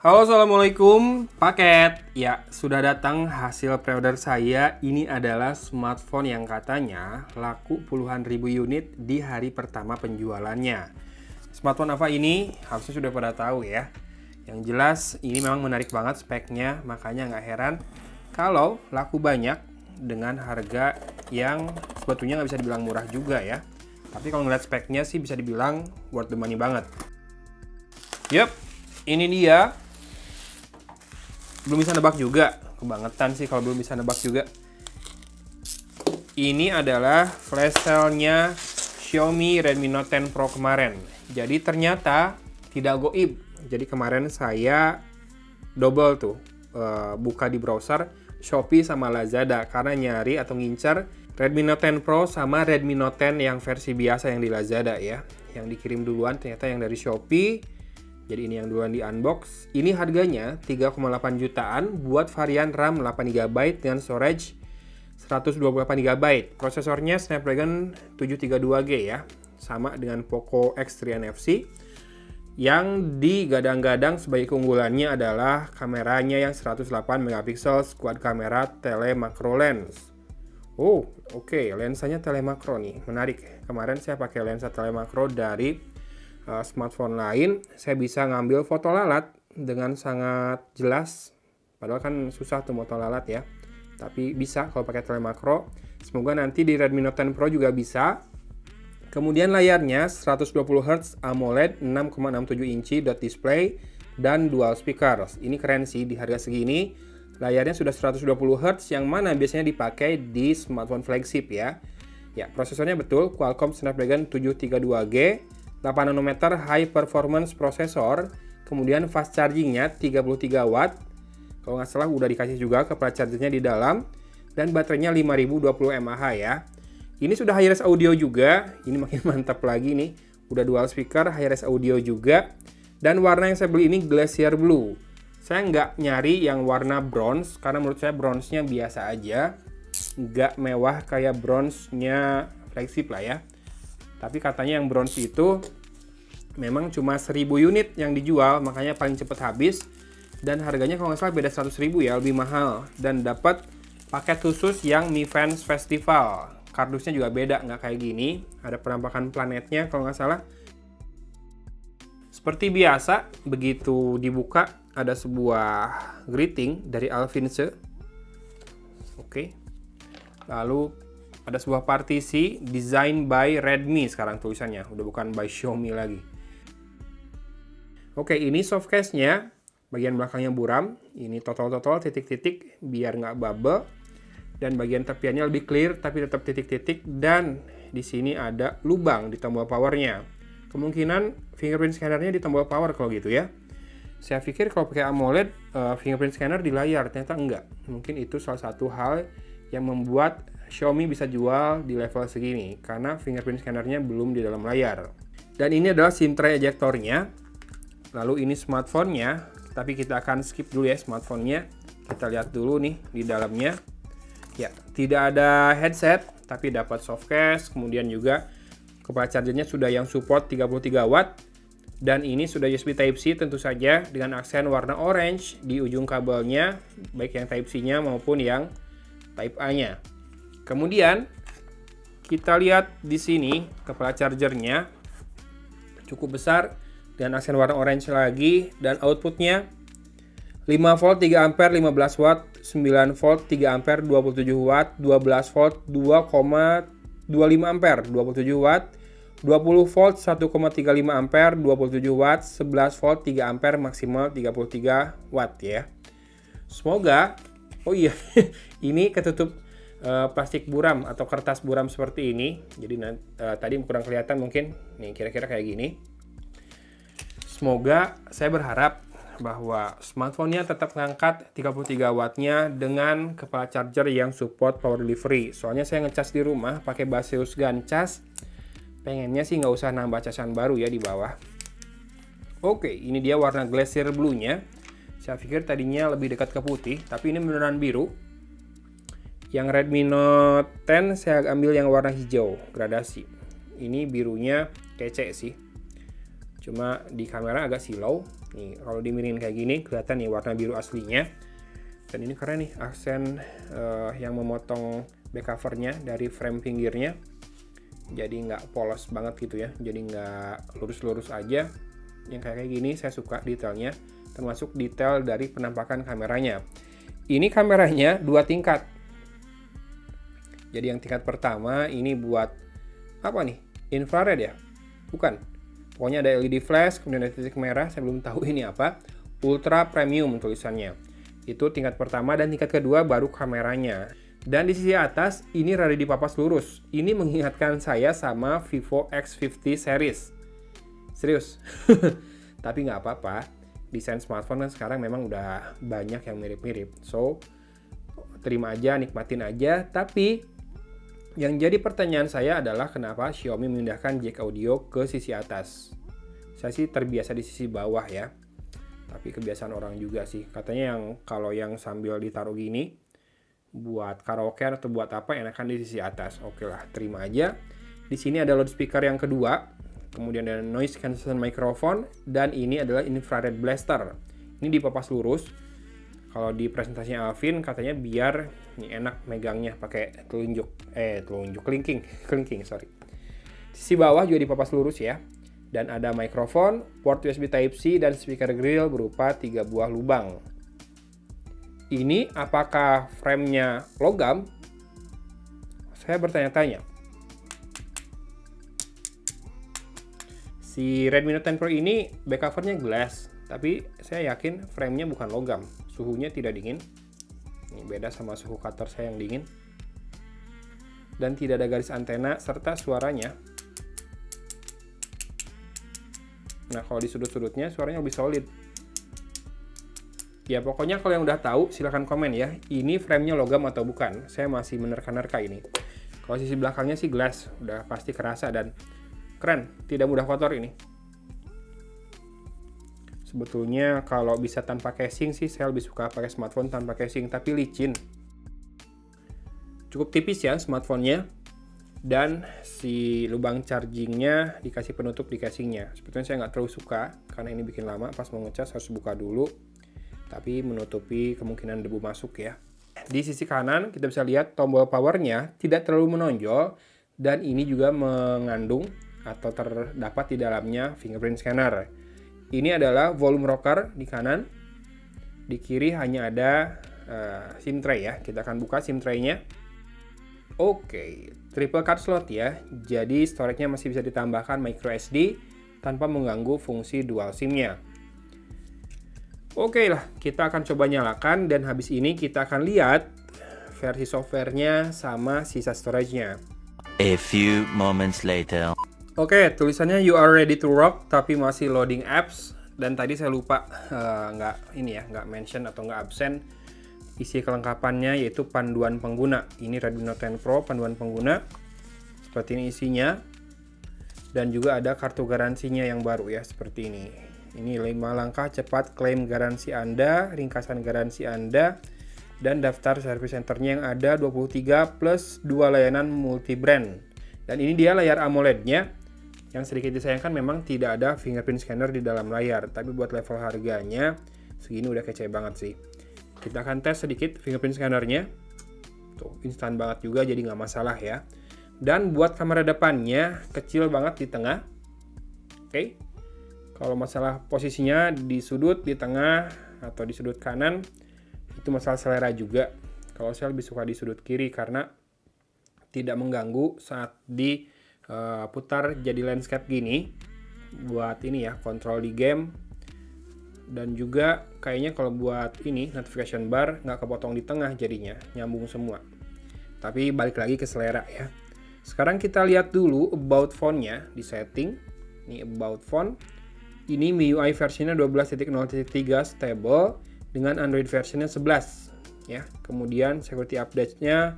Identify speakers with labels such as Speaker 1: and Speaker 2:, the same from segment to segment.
Speaker 1: Halo Assalamualaikum. Paket. Ya sudah datang hasil pre-order saya. Ini adalah smartphone yang katanya Laku puluhan ribu unit di hari pertama penjualannya. Smartphone apa ini? Harusnya sudah pada tahu ya. Yang jelas ini memang menarik banget speknya Makanya nggak heran Kalau laku banyak dengan harga yang sebetulnya nggak bisa dibilang murah juga ya. Tapi kalau ngeliat speknya sih bisa dibilang worth the money banget. Yup, ini dia belum bisa nebak juga. Kebangetan sih kalau belum bisa nebak juga. Ini adalah flash sale-nya Xiaomi Redmi Note 10 Pro kemarin. Jadi ternyata tidak goib. Jadi kemarin saya double tuh uh, buka di browser Shopee sama Lazada karena nyari atau ngincar Redmi Note 10 Pro sama Redmi Note 10 yang versi biasa yang di Lazada ya. Yang dikirim duluan ternyata yang dari Shopee jadi ini yang duluan di unbox. Ini harganya 3,8 jutaan buat varian RAM 8GB dengan storage 128GB. Prosesornya Snapdragon 732G ya. Sama dengan Poco X3 NFC. Yang digadang-gadang sebagai keunggulannya adalah kameranya yang 108 megapiksel quad kamera tele macro lens. Oh, oke, okay. lensanya telemakro nih. Menarik. Kemarin saya pakai lensa telemakro dari uh, smartphone lain, saya bisa ngambil foto lalat dengan sangat jelas. Padahal kan susah tuh foto lalat ya. Tapi bisa kalau pakai telemakro. Semoga nanti di Redmi Note 10 Pro juga bisa. Kemudian layarnya 120 Hz AMOLED 6,67 inci dot display dan dual speaker. Ini keren sih di harga segini. Layarnya sudah 120 Hz yang mana biasanya dipakai di smartphone flagship ya. Ya, prosesornya betul Qualcomm Snapdragon 732G 8 nanometer high performance processor, kemudian fast chargingnya 33 watt, kalau nggak salah udah dikasih juga kepala chargernya di dalam, dan baterainya 5020 mAh ya. Ini sudah high res audio juga, ini makin mantap lagi nih, udah dual speaker, high res audio juga, dan warna yang saya beli ini Glacier Blue. Saya nggak nyari yang warna bronze, karena menurut saya bronze-nya biasa aja, nggak mewah kayak bronze-nya flagship lah ya. Tapi katanya yang bronze itu memang cuma 1000 unit yang dijual, makanya paling cepat habis. Dan harganya kalau nggak salah beda 100 ribu ya, lebih mahal. Dan dapat paket khusus yang Mi Fans Festival. Kardusnya juga beda, nggak kayak gini. Ada penampakan planetnya kalau nggak salah. Seperti biasa, begitu dibuka ada sebuah greeting dari Alvinse. Oke. Lalu ada sebuah partisi design by Redmi sekarang tulisannya, udah bukan by Xiaomi lagi. Oke, ini soft case-nya, bagian belakangnya buram, ini total-total titik-titik biar nggak bubble, dan bagian tepiannya lebih clear tapi tetap titik-titik, dan di sini ada lubang di tombol powernya. Kemungkinan fingerprint scannernya di tombol power kalau gitu ya. Saya pikir kalau pakai AMOLED, uh, fingerprint scanner di layar, ternyata enggak. Mungkin itu salah satu hal yang membuat Xiaomi bisa jual di level segini karena fingerprint scannernya belum di dalam layar. Dan ini adalah SIM tray ejectornya. Lalu ini smartphone-nya, tapi kita akan skip dulu ya smartphone-nya. Kita lihat dulu nih di dalamnya. Ya, tidak ada headset, tapi dapat soft case, kemudian juga kepala chargernya sudah yang support 33 watt. Dan ini sudah USB Type-C tentu saja dengan aksen warna orange di ujung kabelnya, baik yang Type-C-nya maupun yang Type A-nya. Kemudian kita lihat di sini kepala chargernya cukup besar dan aksen warna orange lagi dan outputnya 5 volt 3 ampere 15 watt 9 volt 3 ampere 27 watt 12 volt 2,25 ampere 27 watt 20 volt 1,35 ampere 27 watt 11 volt 3 ampere maksimal 33 watt ya. Semoga oh iya ini ketutup uh, plastik buram atau kertas buram seperti ini. Jadi uh, tadi kurang kelihatan mungkin nih kira-kira kayak gini. Semoga saya berharap bahwa smartphone-nya tetap mengangkat 33 wattnya dengan kepala charger yang support power delivery. Soalnya saya ngecas di rumah pakai Baseus Gancas. Pengennya sih nggak usah nambah casan baru ya di bawah. Oke, ini dia warna glacier blue-nya. Saya pikir tadinya lebih dekat ke putih, tapi ini beneran biru. Yang Redmi Note 10 saya ambil yang warna hijau gradasi. Ini birunya kece sih. Cuma di kamera agak silau. nih kalau dimiringin kayak gini kelihatan nih warna biru aslinya. Dan ini keren nih aksen uh, yang memotong back covernya dari frame pinggirnya. Jadi nggak polos banget gitu ya. Jadi nggak lurus-lurus aja. Yang kayak gini saya suka detailnya. Termasuk detail dari penampakan kameranya. Ini kameranya dua tingkat jadi yang tingkat pertama ini buat apa nih infrared ya bukan Pokoknya ada LED flash, kemudian ada titik merah, saya belum tahu ini apa. Ultra premium tulisannya. Itu tingkat pertama dan tingkat kedua baru kameranya. Dan di sisi atas ini rada dipapas lurus. Ini mengingatkan saya sama Vivo X50 series. Serius. Tapi nggak apa-apa. Desain smartphone kan sekarang memang udah banyak yang mirip-mirip. So, terima aja, nikmatin aja. Tapi yang jadi pertanyaan saya adalah kenapa Xiaomi memindahkan jack audio ke sisi atas. Saya sih terbiasa di sisi bawah ya. Tapi kebiasaan orang juga sih. Katanya yang kalau yang sambil ditaruh gini buat karaoke atau buat apa enakan di sisi atas. Oke lah, terima aja. Di sini ada loudspeaker yang kedua, kemudian ada noise cancellation microphone dan ini adalah infrared blaster. Ini dipapas lurus kalau di presentasinya Alvin katanya biar ini enak megangnya pakai telunjuk eh telunjuk kelingking kelingking sorry sisi bawah juga dipapas lurus ya dan ada mikrofon, port USB Type-C, dan speaker grill berupa tiga buah lubang. Ini apakah framenya logam? Saya bertanya-tanya. Si Redmi Note 10 Pro ini back covernya glass, tapi saya yakin framenya bukan logam suhunya tidak dingin. Ini beda sama suhu cutter saya yang dingin. Dan tidak ada garis antena serta suaranya. Nah kalau di sudut-sudutnya suaranya lebih solid. Ya pokoknya kalau yang udah tahu silahkan komen ya. Ini framenya logam atau bukan? Saya masih menerka-nerka ini. Kalau sisi belakangnya sih glass udah pasti kerasa dan keren. Tidak mudah kotor ini Sebetulnya kalau bisa tanpa casing sih saya lebih suka pakai smartphone tanpa casing, tapi licin. Cukup tipis ya smartphone-nya. Dan si lubang chargingnya dikasih penutup di casingnya. Sebetulnya saya nggak terlalu suka karena ini bikin lama. Pas mau ngecas harus buka dulu. Tapi menutupi kemungkinan debu masuk ya. Di sisi kanan kita bisa lihat tombol powernya tidak terlalu menonjol. Dan ini juga mengandung atau terdapat di dalamnya fingerprint scanner. Ini adalah volume rocker di kanan. Di kiri hanya ada uh, SIM tray ya. Kita akan buka SIM tray-nya. Oke, okay. triple card slot ya. Jadi storage-nya masih bisa ditambahkan micro SD tanpa mengganggu fungsi dual SIM-nya. Oke okay lah, kita akan coba nyalakan dan habis ini kita akan lihat versi softwarenya sama sisa storage-nya.
Speaker 2: A few moments later.
Speaker 1: Oke, okay, tulisannya you are ready to rock tapi masih loading apps dan tadi saya lupa uh, nggak ini ya nggak mention atau nggak absen isi kelengkapannya yaitu panduan pengguna. Ini Redmi Note 10 Pro panduan pengguna seperti ini isinya dan juga ada kartu garansinya yang baru ya seperti ini. Ini 5 langkah cepat klaim garansi Anda, ringkasan garansi Anda, dan daftar service centernya yang ada 23 plus 2 layanan multi brand. Dan ini dia layar AMOLED-nya yang sedikit disayangkan memang tidak ada fingerprint scanner di dalam layar, tapi buat level harganya segini udah kece banget sih. Kita akan tes sedikit fingerprint scannernya. Tuh, instan banget juga jadi nggak masalah ya. Dan buat kamera depannya kecil banget di tengah. Oke. Okay. Kalau masalah posisinya di sudut, di tengah, atau di sudut kanan, itu masalah selera juga. Kalau saya lebih suka di sudut kiri karena tidak mengganggu saat di uh, putar jadi landscape gini buat ini ya kontrol di game. Dan juga kayaknya kalau buat ini notification bar nggak kepotong di tengah jadinya nyambung semua. Tapi balik lagi ke selera ya. Sekarang kita lihat dulu about fontnya di setting. Ini about font. Ini MIUI versinya 12.0.3 stable dengan Android versinya 11 ya. Kemudian security update-nya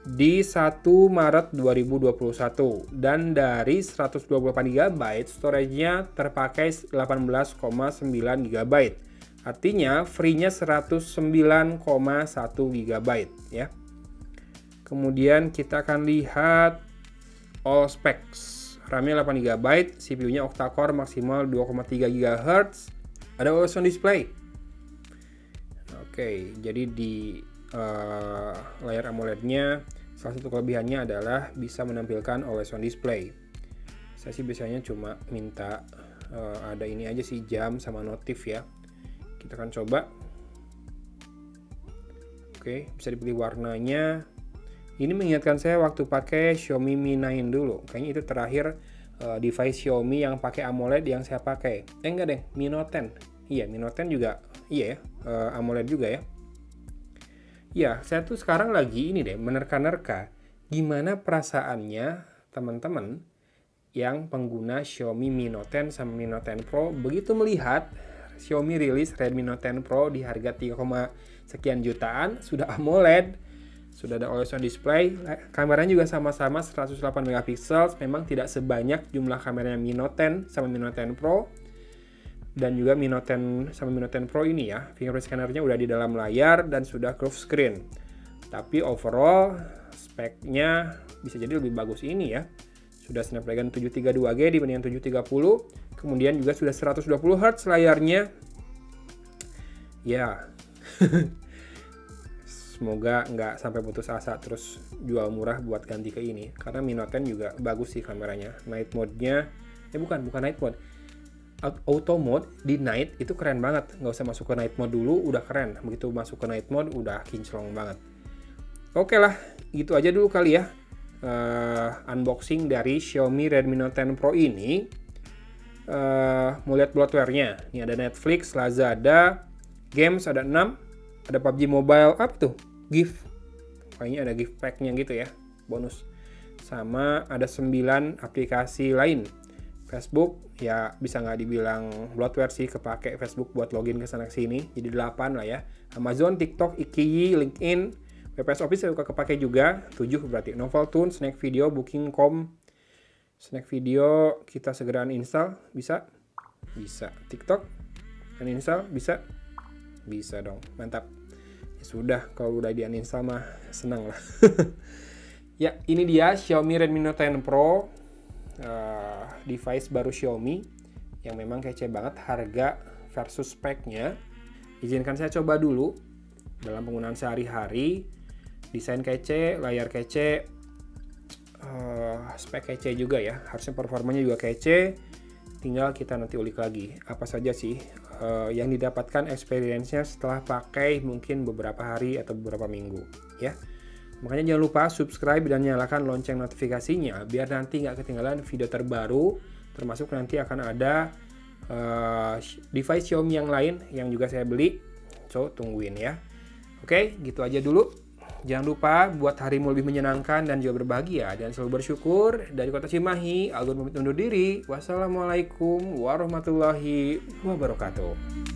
Speaker 1: di 1 Maret 2021 dan dari 128 GB storage-nya terpakai 18,9 GB. Artinya free-nya 109,1 GB ya. Kemudian kita akan lihat all specs. RAM-nya 8 GB, CPU-nya octa-core maksimal 2,3 GHz, Ada on display. Oke, jadi di uh, layar AMOLED-nya salah satu kelebihannya adalah bisa menampilkan always on display. Saya sih biasanya cuma minta uh, ada ini aja sih jam sama notif ya. Kita akan coba. Oke, bisa dipilih warnanya. Ini mengingatkan saya waktu pakai Xiaomi Mi 9 dulu. Kayaknya itu terakhir uh, device Xiaomi yang pakai AMOLED yang saya pakai. Eh enggak deh, Mi Note 10. Iya, Mi Note 10 juga iya ya, uh, AMOLED juga ya. Ya, saya tuh sekarang lagi ini deh, menerka-nerka. Gimana perasaannya teman-teman yang pengguna Xiaomi Mi Note 10 sama Mi Note 10 Pro begitu melihat Xiaomi rilis Redmi Note 10 Pro di harga 3, sekian jutaan sudah AMOLED sudah ada on display kameranya juga sama-sama 108 megapiksel memang tidak sebanyak jumlah kameranya Mi Note 10 sama Mi Note 10 Pro dan juga Mi Note 10 sama Mi Note 10 Pro ini ya fingerprint scannernya udah di dalam layar dan sudah curve screen. Tapi overall speknya bisa jadi lebih bagus ini ya. Sudah Snapdragon 732G dibandingkan 730 kemudian juga sudah 120 Hz layarnya. Ya. Semoga nggak sampai putus asa terus jual murah buat ganti ke ini karena Mi Note 10 juga bagus sih kameranya. Night mode-nya eh bukan bukan night mode auto mode di night itu keren banget. Nggak usah masuk ke night mode dulu udah keren. Begitu masuk ke night mode udah kinclong banget. Oke lah gitu aja dulu kali ya uh, unboxing dari Xiaomi Redmi Note 10 Pro ini. Uh, mau lihat bloatware-nya? Ini ada Netflix Lazada games ada 6 ada PUBG Mobile apa tuh? Gift. Kayaknya ada gift pack-nya gitu ya bonus. Sama ada 9 aplikasi lain. Facebook ya bisa nggak dibilang bloatware sih kepake Facebook buat login ke sana sini. Jadi 8 lah ya. Amazon, TikTok, Ikiyi, LinkedIn, WPS Office saya suka kepake juga. 7 berarti. Novel Tune, Snack Video, Booking.com Snack Video kita segera uninstall. Bisa? Bisa. TikTok uninstall. Bisa? Bisa dong. Mantap. Ya sudah kalau udah di uninstall mah senang lah. Ya ini dia Xiaomi Redmi Note 10 Pro uh, device baru Xiaomi yang memang kece banget harga versus speknya. Izinkan saya coba dulu dalam penggunaan sehari-hari. Desain kece, layar kece, uh, spek kece juga ya. Harusnya performanya juga kece. Tinggal kita nanti ulik lagi apa saja sih uh, yang didapatkan experience-nya setelah pakai mungkin beberapa hari atau beberapa minggu ya. Makanya jangan lupa subscribe dan nyalakan lonceng notifikasinya biar nanti nggak ketinggalan video terbaru termasuk nanti akan ada uh, device Xiaomi yang lain yang juga saya beli. So tungguin ya. Oke, gitu aja dulu. Jangan lupa buat harimu lebih menyenangkan dan juga berbahagia dan selalu bersyukur. Dari kota Cimahi, Algun pamit undur diri. Wassalamualaikum warahmatullahi wabarakatuh.